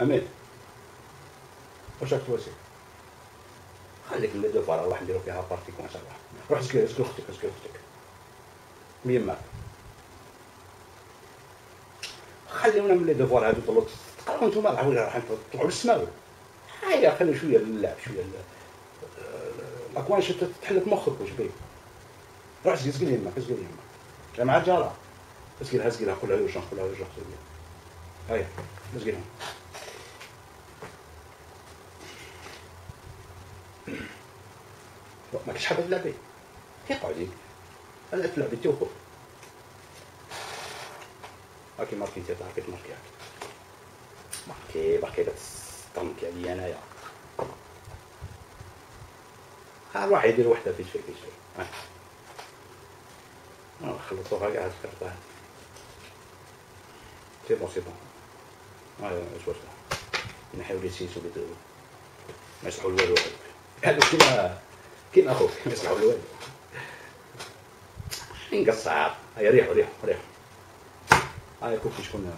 امين واش راك تواسي؟ خليك من دو فار راح نديرو فيها بارتي كون صافي روح اسكي اسكي أختك اسكي أختك. ميماك خليونا من لي دوفوار هادو طلعوا تقراو نتوما راح راح تطلعوا للسماء هيا خلي شوية اللعب شوية الاكوان تحلك مخك واش بيه؟ روح اسكي اسكي يماك اسكي يماك مع الجارة. اسكي لها اسكي لها قولها يوجع قولها يوجع هيا اسكي ما كاينش حاجة تلعبي كيقعد أنا تلعبي توقف هاكي ماركي أنت هاكي تماركي هاكي ماركي باقي تستنكي عليا أنايا. ها الواحد يدير وحدة في شيء في شيء آه خلطوها كاع تكرطها سي بون سي بون آه شوف نحيو لي سيسو لي ما يصلحوا الوالو هذا كيما كيما أخوك يصلحوا الوالو نقصع هيا ريحوا ريحوا ريحوا هاي كوكي شكون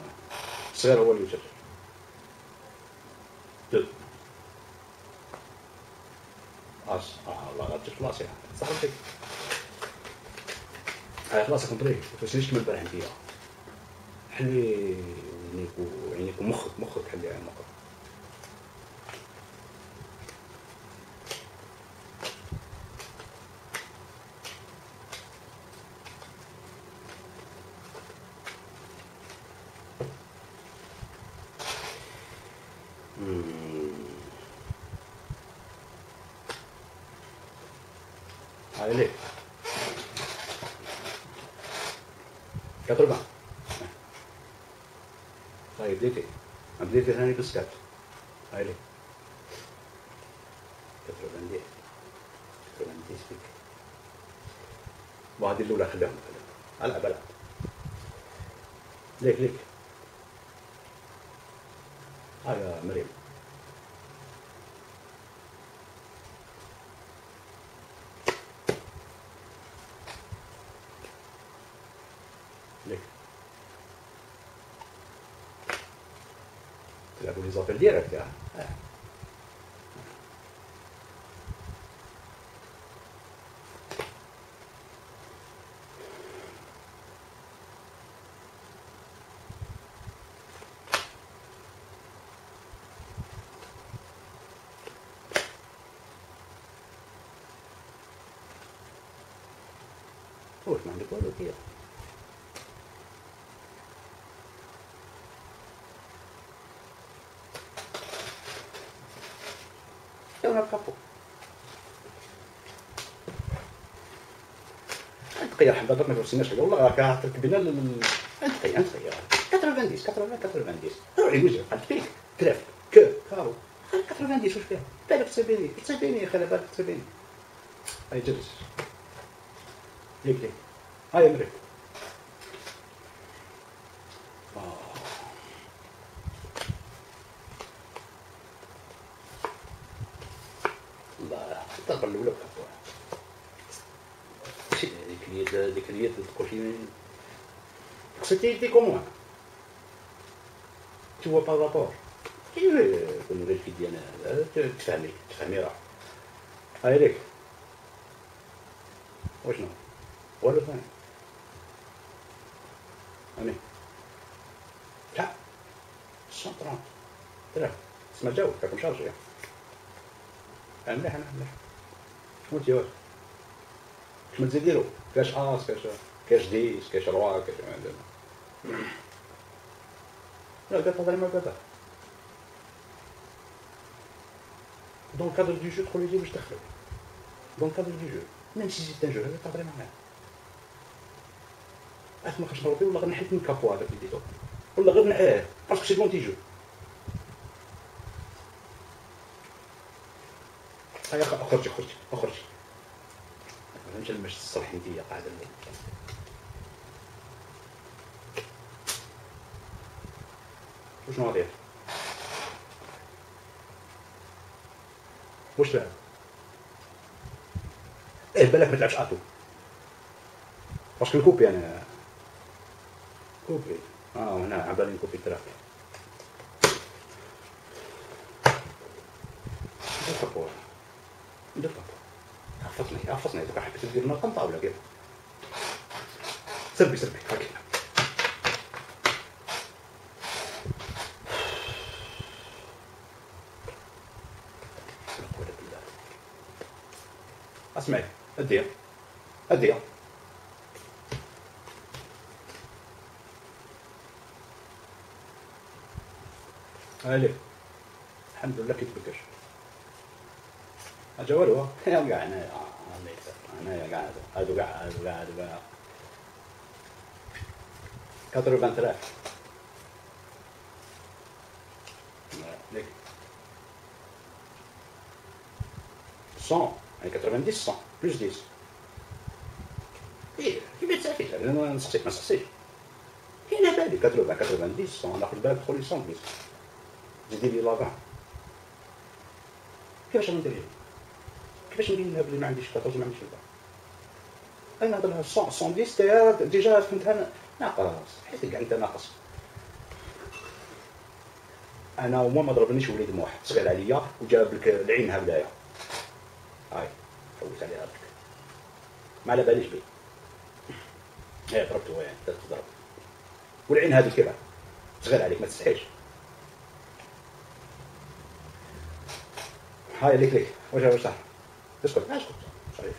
صغير هو اللي يوجد دو اش آه والله غتجي خلاص صاحبي هاي خلاص كونطري ما تسيرش كما البارح فيها حلي عينيك وعينيك ومخك مخك حلي على Allez. 80 طيب بديتي بديتي ثاني بالسكات هايلي 90 دي 90 دي سبيك وهذه الاولى خليهم العب العب ليك ليك هاي مريم. تلعبوا لي زابيل ديريكت آه واش ما عندك والو كيا يلا كابو. تقيا حبه درك ما توصلناش حاجة والله راك تركبنا تقيا تقيا 90 80 90 روحي وجهك قد فيك. كراف كو كاو 90 واش فيها؟ بالك تسبيني تسبيني يا خاله بالك تسبيني هاي جلس. ليك ليك. هاي امرك الضربه الاولى بكفوها ديك اليد ديك اليد تقول شي خصك تيدي كومون. Tu vois le rapport. كنا غير في ديالنا تفهمي تفهمي راه هاي ليك؟ وشنو والو ثاني؟ هاني لا. 130 ترى اسمع جاوب راكم شارجي مليح أنا مليح شنو تيوال شنو تزيد ديرو كاش اس كاش كاش ديس كاش روا كاش لا قاعد تهضر ما قاعد dans le cadre du jeu تقول لي واش دخل dans le cadre du jeu même si c'est un jeu هذا تهضري معاه عرفت ما خاصش نروبي ولا غير نحيد من كابو هذاك اللي ديتو ولا غير نعاه باسكو سي بون تيجو يا أخي أخرجي اخرج اخرج إيه، ما نجلمش الصبح انت قاعدة اللي واش غادي واش لعب إيه بالك ما تلعبش اتو باسكو الكوبي أنا يعني. كوبي؟ آه هنا عبالي كوبي تراك Thank you. تراك دير لنا طاولة كيف سربي سربي. هاكي اسمعي اديها اديها هاي الحمد لله كي تبكش اجا والو يا كاع أنا أنا كاع هادو كاع هادو كاع هادو كاع 83000 ليك 100 يعني 90 100 بلوس 10 إيه كيما تسافي أنا نسقسيك ما نسقسيش كاين على بالي 80 90 100 ناخذ بالك تدخل لي 100 زيدي لي لا كيفاش ندير كيفاش ندير لها بلي ما عنديش 14 ما عنديش 4 أنا نهضر لها 110 ديجا فهمتها ناقص حيت كاع أنت ناقص. أنا وما ما ضربنيش وليد موح صغير عليا وجاب لك العين هكذايا هاي فوت عليها لك ما على باليش بيه إيه ضربته يعني تضرب والعين هذه كذا صغير عليك ما تستحيش هاي ليك ليك. واش واش صح اسكت اسكت صحيح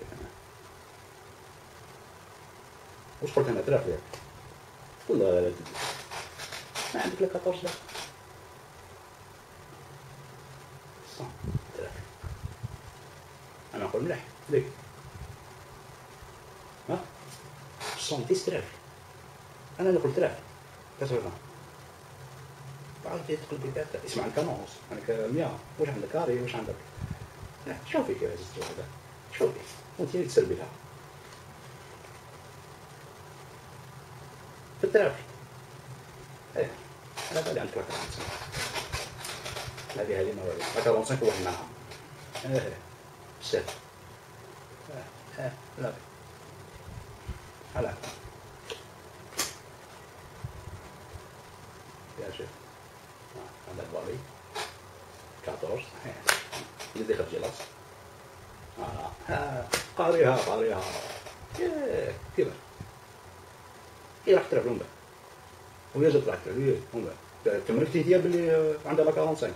واش قلت أنا ثلاث ليك والله ما عندك لك 14 أنا نقول مليح ليك. ها؟ 100 أنا اللي قلت لك كسر بعد تدخل بداية اسمع الكانوس عندك 100 واش عندك كاري واش عندك. شوفي كيف هزت هذا شوفي وانت اللي تسربي لها في الترافي إيه أنا بالي عندك 45 هذه هذه مواليد 45 واحد معاها إيه بزاف إيه إيه لا هلا يا شيخ عندك بالي 14 اللي دخل جلاس آه. قاريها قاريها. كيف كي راح تلعب لهم ويا جات راح تلعب تمركتي هي باللي عندها لا 45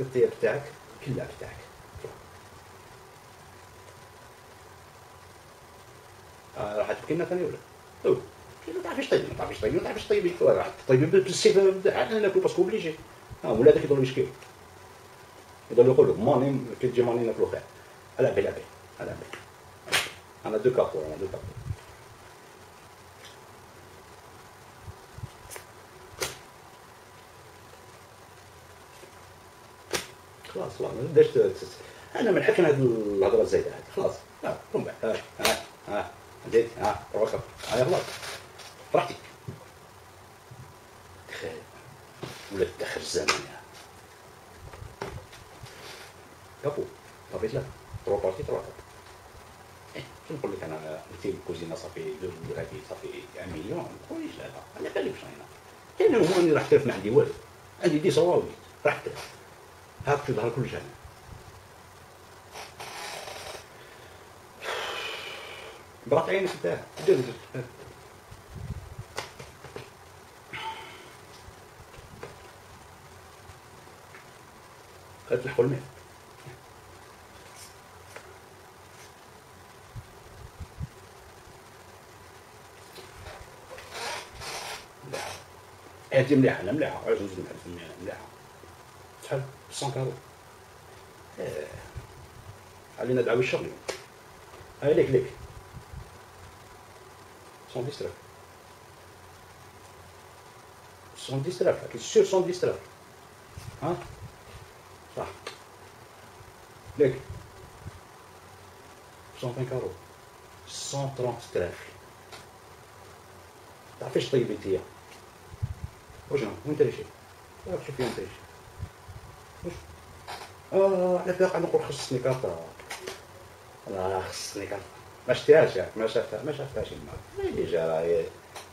الطياب تاعك كلها تاعك آه راح تبكي لنا ثاني ولا؟ أو ما تعرفيش طيب ما تعرفيش طيب ما تعرفيش طيبي راح طيبي بالسيف عندنا ناكلو باسكو اوبليجي آه ولا هذاك يضل يشكي يضل يقول لك ماني كي تجي ماني ناكلو خير بالي على بالي أنا d'accord أنا d'accord خلاص خلاص. ما أنا ما نحبش هذه الهضرة الزايدة هذه خلاص. لا قوم بعد. ها ها ها زيد ها روحك ها خلاص. براحتك تدخل الزمن يا كابو طبيت لا ترو بارتي ترو إيه شنو نقول لك أنا أنت الكوزينة صافي دوز هذه صافي 1 مليون ما تقوليش لا على بالي واش أنا؟ كاين هو أني راح تلف ما عندي والو عندي دي صواوي راح تلف هاك في ظهر كل جانب برات عينك أنت. خدت الحول الماء هاتي مليحة لا مليحة عايز نزيد مليحة شحال 100 كارو. علينا دعوي الشغل هاي ليك ليك. 110 دراهم 110 دراهم أكيد سور 110 دراهم ها؟ ليك 120 كارو 130 دراهم تعرفيش طيب انتيا واش وين تريشي شوفي وين تريشي آه على فيها نقول خصني كارطة لا خصني كارطة ما شفتيهاش ياك ما شفتها ما شفتهاش ما اللي جا راهي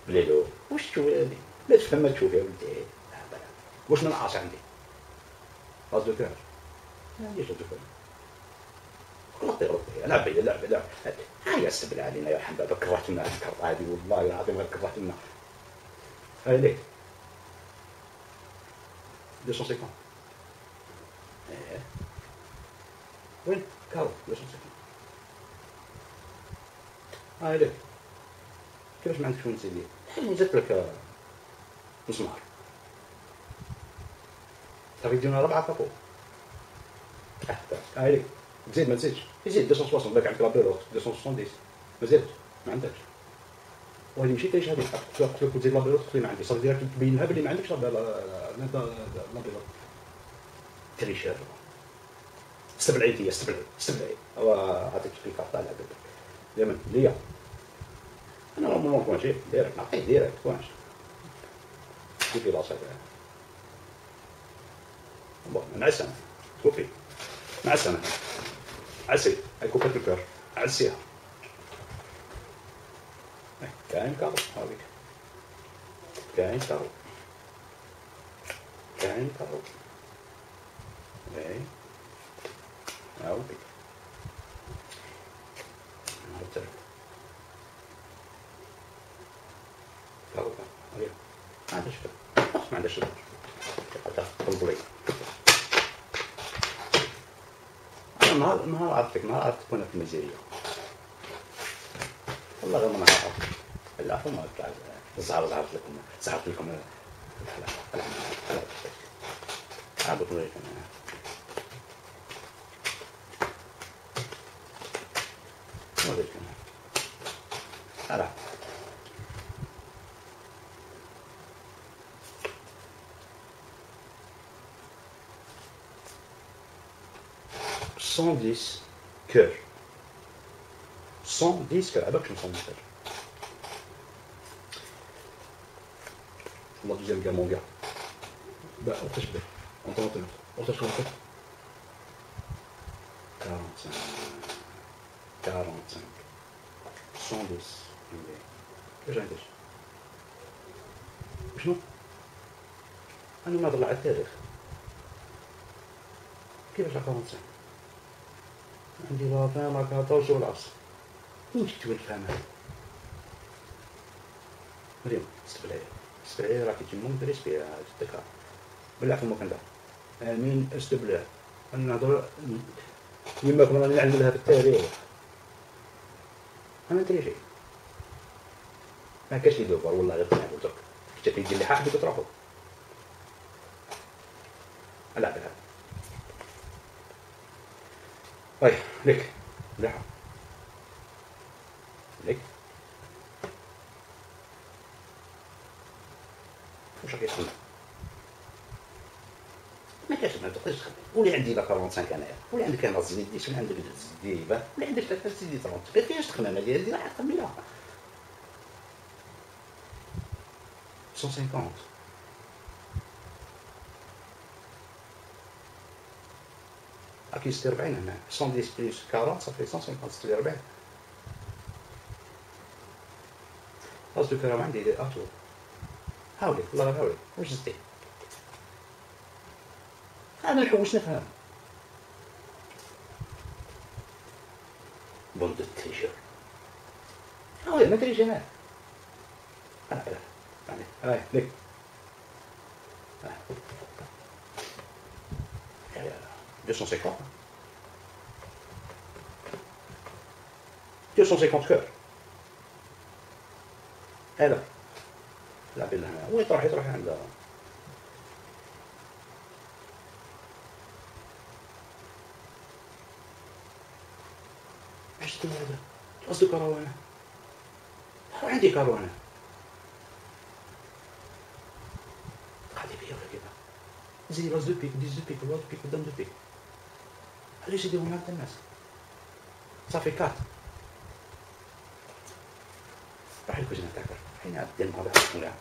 بليلو واش تشوف هادي لا تفهم ما تشوف يا ولدي واش من عندي غاز دو كار ما عنديش دو كار غلطي غلطي لعبة هي لعبة لعبة هاي استبل علينا يا حبابة كرهتنا الكرة هذه والله العظيم كرهتنا هاي ليه؟ 250 إيه. وين؟ كارو 250 هاي ليه؟ كيفاش ما عندكش وين تزيدي حيني جات لك مسمار. تبي يدينا ربعة كابو هاي ليه؟ تزيد ما تزيدش يزيد 260 باك عندك لابيروت 270 ما زادش ما عندكش وهذه ماشي كاينش هذيك قلت لك تزيد لابيروت تقول ما عندي صافي ديريكت تبين لها بلي ما عندكش لابيروت تريشير استبعد هي استبعد استبعد عطيك في كارطة على بالك دائما ليا أنا نورمالمون كون جي ديريكت نعطيه ديريكت كونش كيفي لاصق بون مع السلامة كوفي مع السلامة عسي هاي كوبا الكور عسيها كاين كارو هاويك كاين كارو. كاين كارو. إي. هاويك نهار كارو كارو ما عندهاش ما عندهاش قلبوا لي نهار نهار عرفتك نهار عرفت تكون في الميزيريا والله غير ما نهار عرفت العفو ما زعرت زعرت لكم زعرت لكم. عرفت لكم وريكم 110 cœurs. 110 cœurs. Ah bah, je me sens mon La deuxième gamme, mon gars. Bah, on tâche bien. On tâche bien. On 45. 45. 110. اش عندك شنو انا نهضر على التاريخ كيفاش 45 عندي لا 14 ولا 10 وين جيت وين فاهمها مريم استقبلها استقبلها راكي تجي دريس فيها الذكرى بالعكس المكان ده آمين استبلاه أنا نهضر يما كنا نعلم لها في التاريخ. أنا ندري شيء. ما كاش يدور والله غير تنعم درك كنت كيدير لي حاجة تروحوا لا لا طيب ليك. لحظة ليك. واش راك تخدم ما كاش ما تقدرش تخدم قولي عندي لا 45 انايا قولي عندك أنا زيدي شنو عندك زيدي ولا عندك ثلاثة زيدي 30 ما كاينش تخمامة ديالي راح تخمميها 150 راكي ستي 40 هنا 110 بليس 40 صافي 150 ستي 40 قصدك راه عندي اتو حاولي والله حاولي واش زدتي أنا الحوش نفهم بوند التيشيرت حاولي ما تريش هنا أنا يعني هاي ليك هاي 250. 250 كور هذا لا بالله وين تروحي تروحي عند إيش هذا قصدي كروانه عندي كروانه قاعد يبيع ولا كذا زي راس دو بيك ديز دو بيك راس بيك قدام دو بيك علاش يديروا هكا الناس صافي كات روح الكوزينه تاكل حين مع بعض